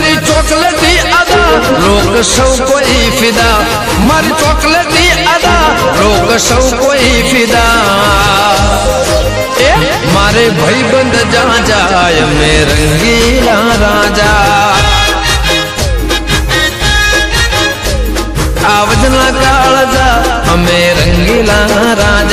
तेरी चॉकलेटी अदा रोक सब कोई फिदा मारी चॉकलेटी अदा रोक सब कोई फिदा ए मारे भाई बंद जा जाए मैं रंगीला राजा आवजना कालजा हमें रंगीला राजा